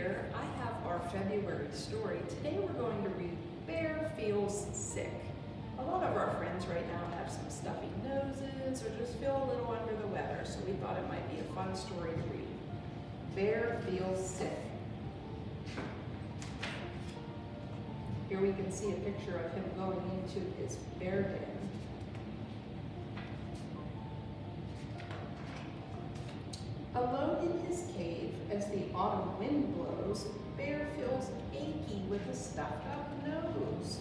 here, I have our February story. Today we're going to read Bear Feels Sick. A lot of our friends right now have some stuffy noses or just feel a little under the weather, so we thought it might be a fun story to read. Bear Feels Sick. Here we can see a picture of him going into his bear den. Alone in his cave, as the autumn wind blows, Bear feels achy with a stuffed up nose.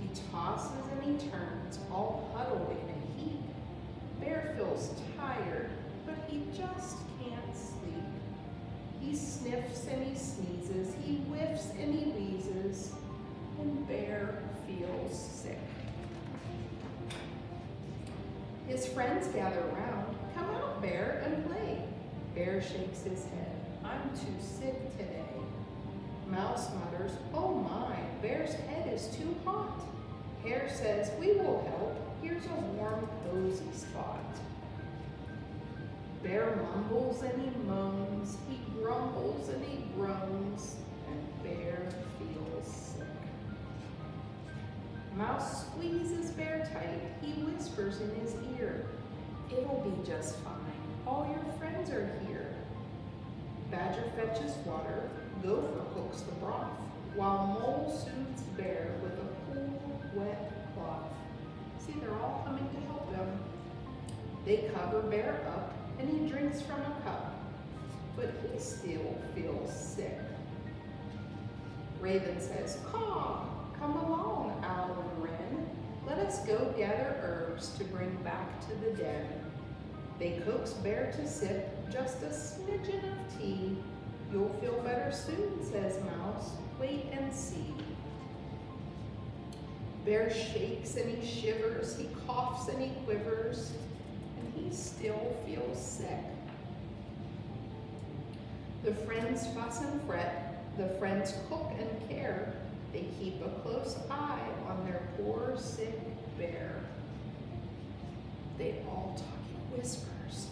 He tosses and he turns, all huddled in a heap. Bear feels tired, but he just can't sleep. He sniffs and he sneezes, he whiffs and he wheezes, and Bear feels sick. His friends gather around. Come out, Bear, and play. Bear shakes his head. I'm too sick today. Mouse mutters, oh my, Bear's head is too hot. Hare says, we will help. Here's a warm, cozy spot. Bear mumbles and he moans, he grumbles and he groans, and Bear feels sick. Mouse squeezes Bear tight, he whispers in his ear, it'll be just fine, all your friends are here. Badger fetches water, Gopher cooks the broth, while Mole soothes Bear with a cool, wet cloth. See, they're all coming to help him. They cover Bear up, and he drinks from a cup, but he still feels sick. Raven says, Caw, come along, Owl and Wren. Let us go gather herbs to bring back to the den. They coax Bear to sip just a smidgen of tea. You'll feel better soon, says Mouse. Wait and see. Bear shakes and he shivers, he coughs and he quivers, and he still feels sick. The friends fuss and fret, the friends cook and care, they keep a close eye on their poor sick bear. They all talk whispers.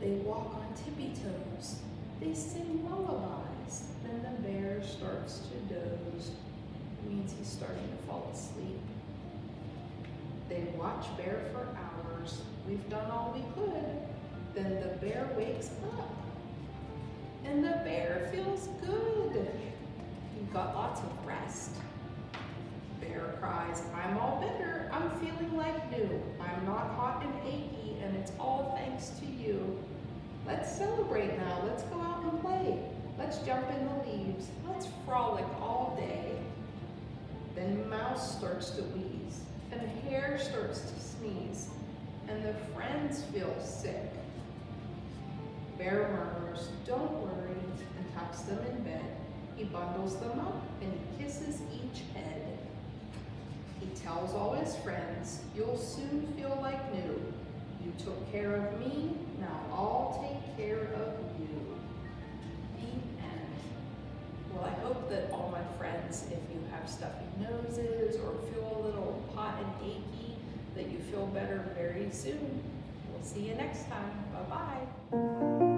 They walk on tippy toes. They sing lullabies. Then the bear starts to doze. It means he's starting to fall asleep. They watch bear for hours. We've done all we could. Then the bear wakes up. And the bear feels good. He got lots of rest. Cries, I'm all better. I'm feeling like new. I'm not hot and achy, and it's all thanks to you. Let's celebrate now. Let's go out and play. Let's jump in the leaves. Let's frolic all day. Then Mouse starts to wheeze, and Hare starts to sneeze, and the friends feel sick. Bear murmurs, don't worry, and tucks them in bed. He bundles them up, and he kisses each tells all his friends, you'll soon feel like new. You took care of me, now I'll take care of you. The end. Well, I hope that all my friends, if you have stuffy noses or feel a little hot and achy, that you feel better very soon. We'll see you next time. Bye-bye.